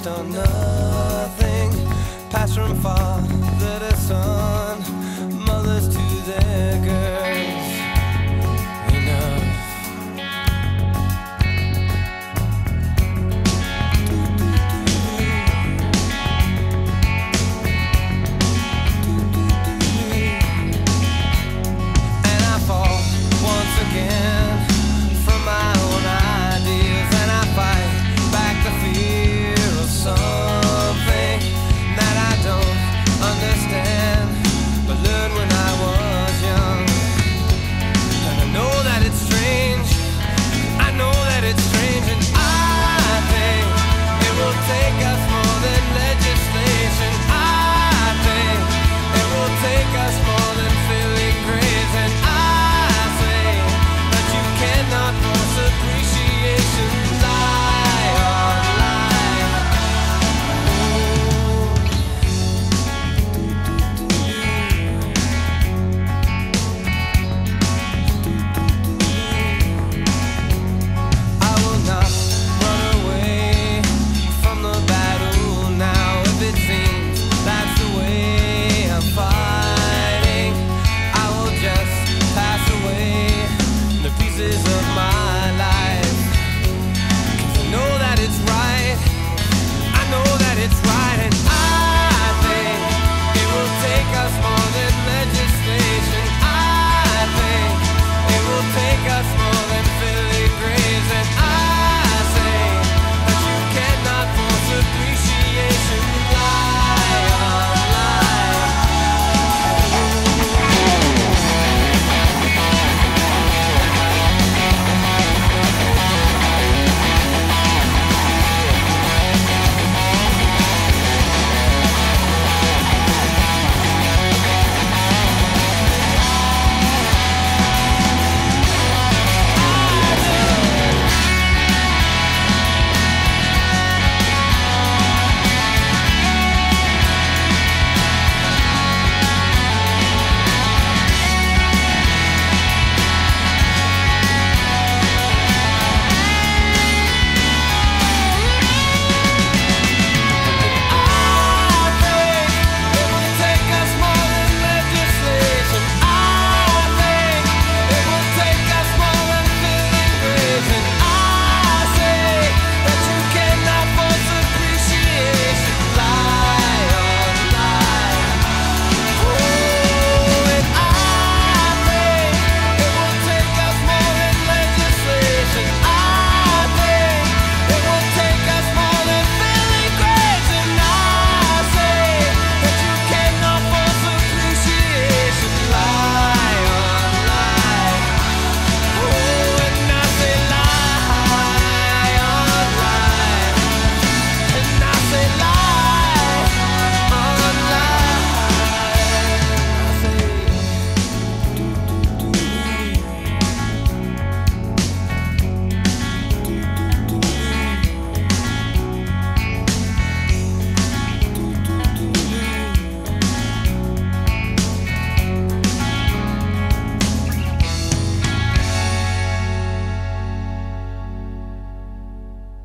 based on nothing. past from father to son.